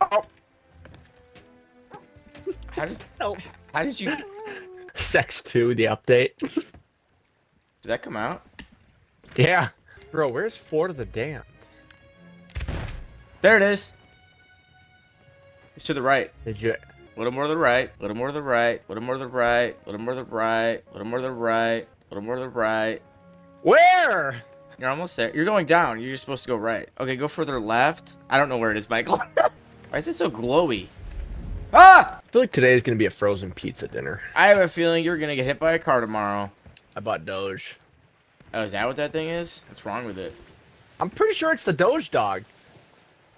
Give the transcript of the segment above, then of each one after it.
Oh, How did no. how did you Sex 2, the update. Did that come out? Yeah. Bro, where's Fort of the Damned? There it is. It's to the right. Did you? A little more to the right. A little more to the right. A little more to the right. A little more to the right. A little more to the right. A little more to the right. Where? You're almost there. You're going down. You're supposed to go right. Okay, go further left. I don't know where it is, Michael. Why is it so glowy? Ah! I feel like today is gonna be a frozen pizza dinner. I have a feeling you're gonna get hit by a car tomorrow. I bought Doge. Oh, is that what that thing is? What's wrong with it? I'm pretty sure it's the Doge dog.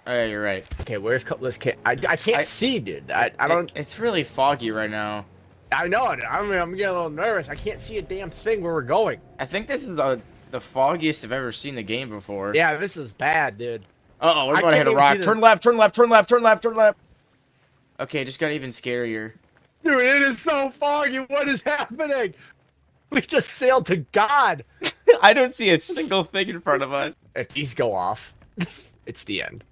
Oh, yeah, you're right. Okay, where's Cutlass Kid? I, I can't I- see, dude. I, I don't. It- it's really foggy right now. I know. I'm, I'm getting a little nervous. I can't see a damn thing where we're going. I think this is the the foggiest I've ever seen the game before. Yeah, this is bad, dude. Uh oh, we're about to hit a rock. Turn left, turn left, turn left, turn left, turn left. Okay, it just got even scarier. Dude, it is so foggy. What is happening? We just sailed to God. I don't see a single thing in front of us. If these go off, it's the end.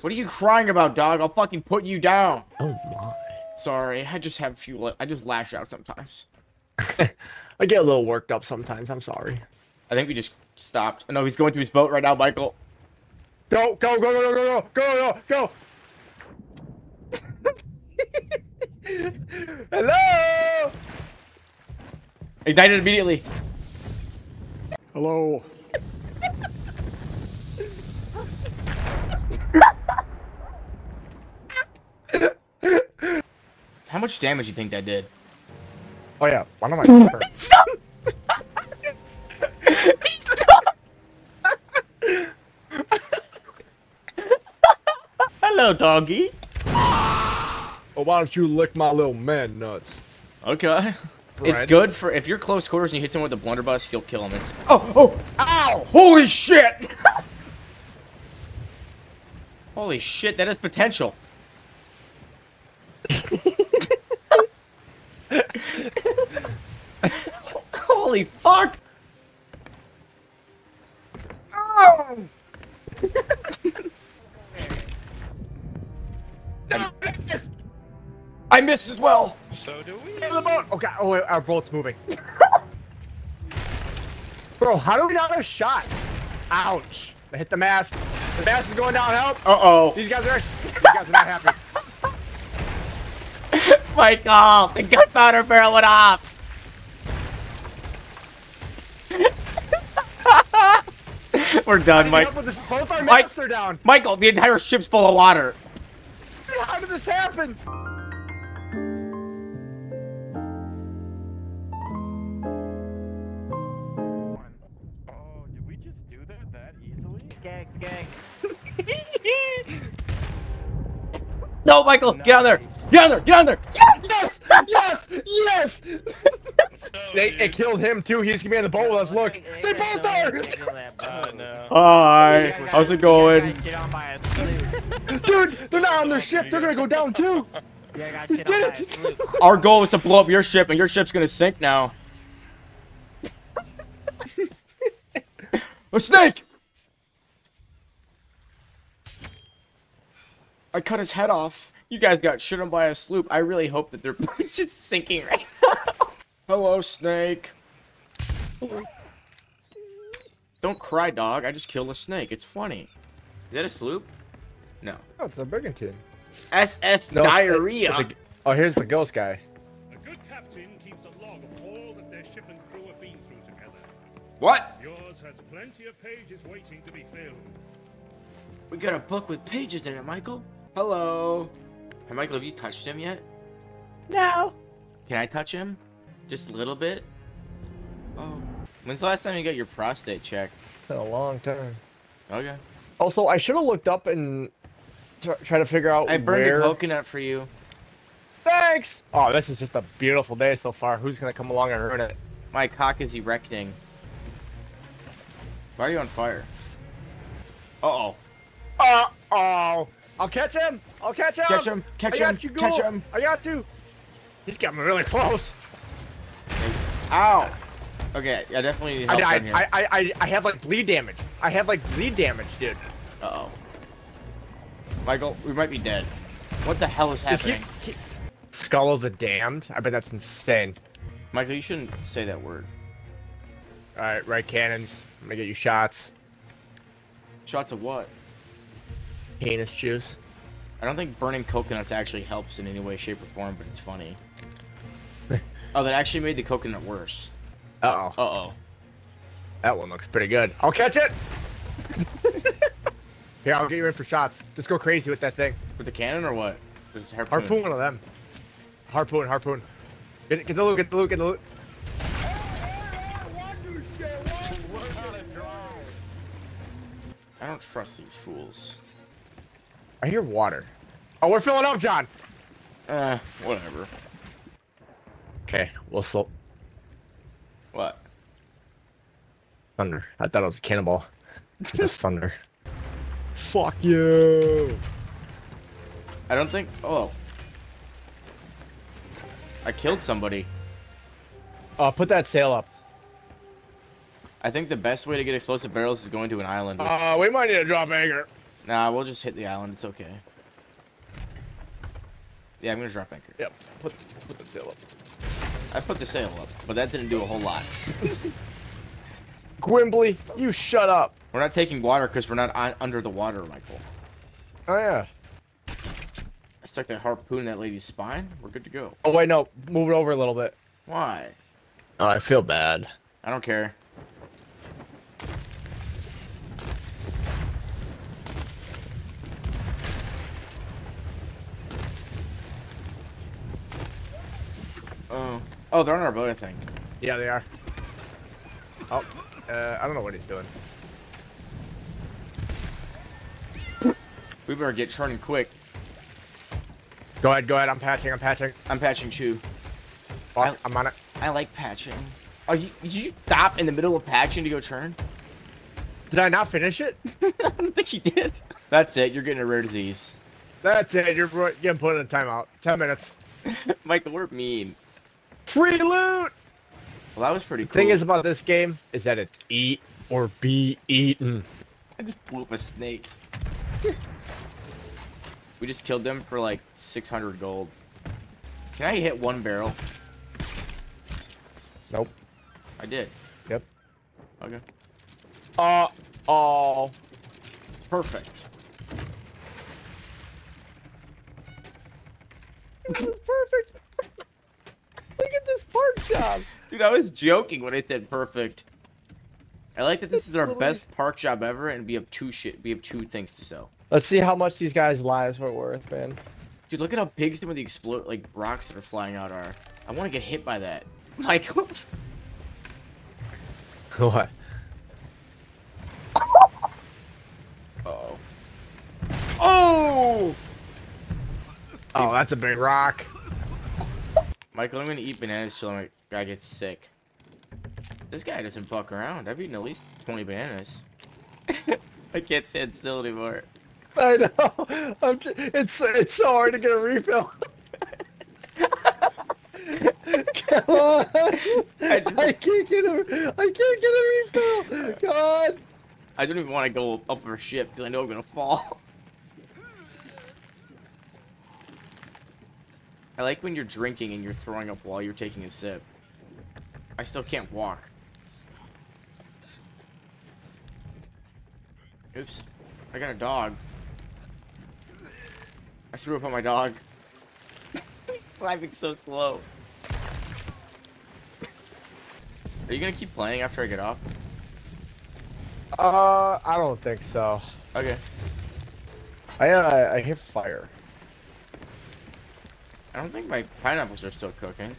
What are you crying about, dog? I'll fucking put you down. Oh my. Sorry, I just have a few. I just lash out sometimes. I get a little worked up sometimes. I'm sorry. I think we just stopped. No, he's going to his boat right now, Michael. Go, go, go, go, go, go, go, go, go. Hello. Ignited immediately. Hello. How much damage do you think that did? Oh yeah, one of my. Stop! Stop! Hello, doggy. Oh, why don't you lick my little man nuts? Okay. It's good for if you're close quarters and you hit someone with a blunderbuss, you'll kill him. It's, oh, oh, Ow! holy shit! holy shit, that has potential. holy fuck! Oh! I missed as well. So do we. the boat. Oh. Oh, wait, our boat's moving. Bro, how do we not have shots? Ouch! I hit the mast. The mast is going down. Help! Uh oh. These guys are. These guys are not happy. Michael, the gunpowder barrel went off. We're done, Mike. With this. Both our Mike- masts are down. Michael, the entire ship's full of water. How did this happen? Oh, did we just do that that easily? Gangs, gangs. No, Michael, get on there. Get on there. Get on there. Yes! Yes! Yes! No, they, it killed him too. He's gonna be in the boat with us. Look, they both are. No. Hi. How's it going? Get on by a sloop. Dude, they're not on their ship. They're gonna go down too. Yeah, We did it. Our goal is to blow up your ship, and your ship's gonna sink now. A snake! I cut his head off. You guys got shit on by a sloop. I really hope that their boat's just sinking right now. Hello, snake. Don't cry, dog. I just killed a snake. It's funny. Is that a sloop? No. Oh, it's a brigantine. SS No, diarrhea. it's a- oh, here's the ghost guy. A good captain keeps a log of all that their ship and crew have been through together. What? Yours has plenty of pages waiting to be filled. We got a book with pages in it, Michael. Hello. Hey, Michael, have you touched him yet? No. Can I touch him? Just a little bit? Oh. When's the last time you got your prostate checked? Been a long time. Okay. Also, I should have looked up and tr- try to figure out I burned where. a coconut for you. Thanks. Oh, this is just a beautiful day so far. Who's gonna come along and ruin it? My cock is erecting. Why are you on fire? Uh-oh. Uh oh. I'll catch him. I'll catch him. Catch him, catch I got him, you, catch him. I got you. He's getting really close. Ow! Okay, I definitely need I, help I, down here. I, I, I, I have like bleed damage. I have like bleed damage, dude. Uh-oh. Michael, we might be dead. What the hell is Just keep- happening? keep- Skull of the Damned? I bet that's insane. Michael, you shouldn't say that word. Alright, right cannons. I'm gonna get you shots. Shots of what? Penis juice. I don't think burning coconuts actually helps in any way, shape, or form, but it's funny. oh, that actually made the coconut worse. Uh oh. Uh-oh. That one looks pretty good. I'll catch it! Here, I'll get you in for shots. Just go crazy with that thing. With the cannon or what? Harpoon. Harpoon one of them. Harpoon, harpoon. Get, get the loot, get the loot, get the loot. I don't trust these fools. I hear water. Oh, we're filling up, John. Uh, whatever. Okay, we'll slow. What? Thunder. I thought it was a cannonball. It's Just thunder. Fuck you. I don't think. Oh. I killed somebody. Uh, put that sail up. I think the best way to get explosive barrels is going to an island. Uh, we might need to drop anchor. Nah, we'll just hit the island. It's okay. Yeah, I'm gonna drop anchor. Yep. Put put the sail up. I put the sail up, but that didn't do a whole lot. Gwimbly, you shut up. We're not taking water because we're not on, under the water, Michael. Oh yeah. I stuck that harpoon in that lady's spine. We're good to go. Oh wait, no. Move it over a little bit. Why? Oh, I feel bad. I don't care. Oh. Oh, they're on our boat, I think. Yeah, they are. Oh, uh, I don't know what he's doing. We better get churning quick. Go ahead, go ahead. I'm patching. I'm patching. I'm patching Chew. Fuck, I'm on it. I like patching. Oh, you, did you stop in the middle of patching to go churn? Did I not finish it? I don't think you did. That's it. You're getting a rare disease. That's it. You're getting put in a timeout. Ten minutes. Michael, we're mean. Free loot. Well, that was pretty cool. Thing is about this game is that it's eat or be eaten. I just blew up a snake. we just killed them for like 600 gold. Can I hit one barrel? Nope. I did. Yep. Okay. Uh oh. Perfect. That was perfect. Look at this park job. Dude, I was joking when I said perfect. I like that this It's is our best park job ever, and we have two shit. We have two things to sell. Let's see how much these guys' lives were worth, man. Dude, look at how big some of the explode like rocks that are flying out are. I want to get hit by that, Michael. What? oh. Oh! Oh, that's a big rock. Michael, I'm gonna eat bananas till my guy gets sick. This guy doesn't fuck around. I've eaten at least 20 bananas. I can't stand still anymore. I know. I'm j- it's it's so hard to get a refill. Come on. I, just- can't get a I can't get a refill. God. I don't even want to go up our ship because I know I'm gonna fall. I like when you're drinking and you're throwing up while you're taking a sip. I still can't walk. Oops. I got a dog. I threw up on my dog. Laughing so slow. Are you gonna keep playing after I get off? Uh, I don't think so. Okay. I uh, I hear fire. I don't think my pineapples are still cooking.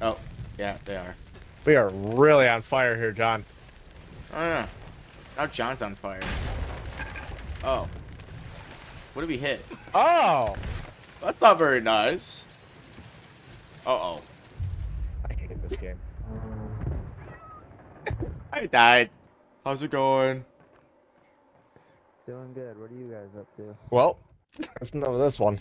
Oh, yeah, they are. We are really on fire here, John. Oh, no. Now John's on fire. Oh. What did we hit? Oh. That's not very nice. Uh-oh. I hate this game. I died. How's it going? Doing good. What are you guys up to? Well, that's enough of this one.